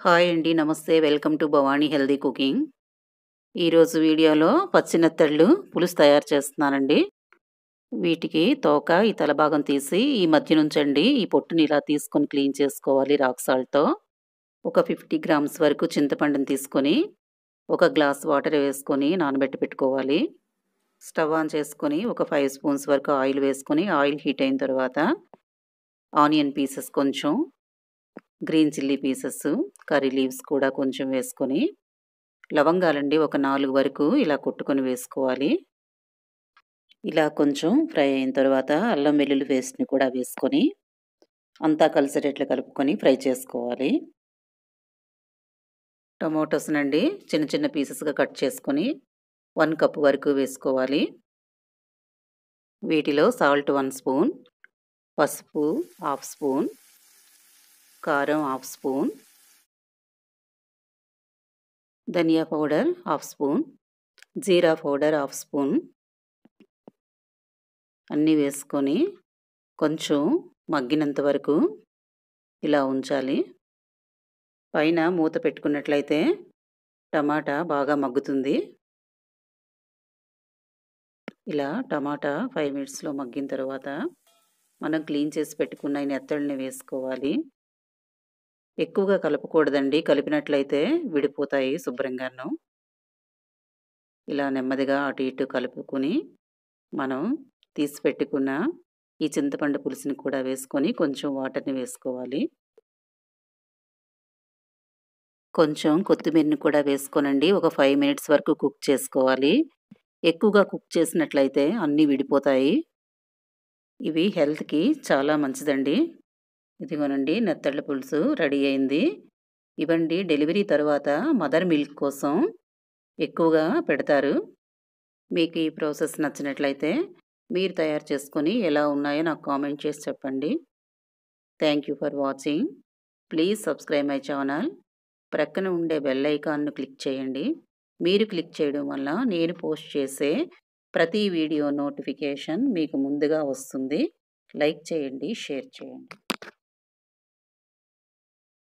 Hi అండి. నమస్తే. Welcome to Bhavani healthy cooking. ఈరోజు వీడియోలో పచ్చినెత్తళ్ళు పులుసు తయారు చేస్తున్నానండి. వీటికి తోక, ఈ తలభాగం తీసి ఈ మధ్య నుంచండి ఈ పొట్టుని ఇలా తీసుకొని క్లీన్ చేసుకోవాలి రాక్ సాల్ట్‌తో. ఒక 50 గ్రామ్స్ వరకు చింతపండుని తీసుకొని, ఒక గ్లాస్ వాటర్ వేసుకొని నానబెట్టి పెట్టుకోవాలి. స్టవ్ ఆన్ చేసుకొని ఒక ఫైవ్ స్పూన్స్ వరకు ఆయిల్ వేసుకొని, ఆయిల్ హీట్ అయిన తర్వాత ఆనియన్ పీసెస్ కొంచెం, green chilli pieces, curry leaves కూడా కొంచెం వేసుకొని, లవంగాలండి ఒక నాలుగు వరకు ఇలా కొట్టుకొని వేసుకోవాలి. ఇలా కొంచెం ఫ్రై అయిన తర్వాత అల్లం వెల్లుల్లి పేస్ట్‌ని కూడా వేసుకొని, అంతా కలిసేటట్లు కలుపుకొని ఫ్రై చేసుకోవాలి. టొమాటోస్‌నండి చిన్న చిన్న పీసెస్‌గా కట్ చేసుకొని వన్ కప్ వరకు వేసుకోవాలి. వీటిలో సాల్ట్ వన్ స్పూన్, పసుపు హాఫ్ స్పూన్, కారం హాఫ్ స్పూన్, ధనియా పౌడర్ హాఫ్ స్పూన్, జీరా పౌడర్ హాఫ్ స్పూన్ అన్నీ వేసుకొని కొంచెం మగ్గినంత వరకు ఇలా ఉంచాలి. పైన మూత పెట్టుకున్నట్లయితే టమాటా బాగా మగ్గుతుంది. ఇలా టమాటా ఫైవ్ మినిట్స్‌లో మగ్గిన తర్వాత మనం క్లీన్ చేసి పెట్టుకున్న ఈ నెత్తళ్ళని వేసుకోవాలి. ఎక్కువగా కలపకూడదండి. కలిపినట్లయితే విడిపోతాయి శుభ్రంగాను. ఇలా నెమ్మదిగా అటు ఇటు కలుపుకొని, మనం తీసి పెట్టుకున్న ఈ చింతపండు పులుసుని కూడా వేసుకొని కొంచెం వాటర్‌ని వేసుకోవాలి. కొంచెం కొత్తిమీరని కూడా వేసుకోనండి ఒక ఫైవ్ మినిట్స్ వరకు కుక్ చేసుకోవాలి. ఎక్కువగా కుక్ చేసినట్లయితే అన్నీ విడిపోతాయి. ఇవి హెల్త్‌కి చాలా మంచిదండి. ఇదిగోనండి నెత్తళ్ళ పులుసు రెడీ అయింది. ఇవ్వండి డెలివరీ తర్వాత మదర్ మిల్క్ కోసం ఎక్కువగా పెడతారు. మీకు ఈ ప్రాసెస్ నచ్చినట్లయితే మీరు తయారు చేసుకొని ఎలా ఉన్నాయో నాకు కామెంట్ చేసి చెప్పండి. Thank you for watching. Please subscribe my channel. ప్రక్కన ఉండే బెల్ ఐకాన్‌ను క్లిక్ చేయండి. మీరు క్లిక్ చేయడం వల్ల నేను పోస్ట్ చేసే ప్రతి వీడియో నోటిఫికేషన్ మీకు ముందుగా వస్తుంది. లైక్ చేయండి, షేర్ చేయండి.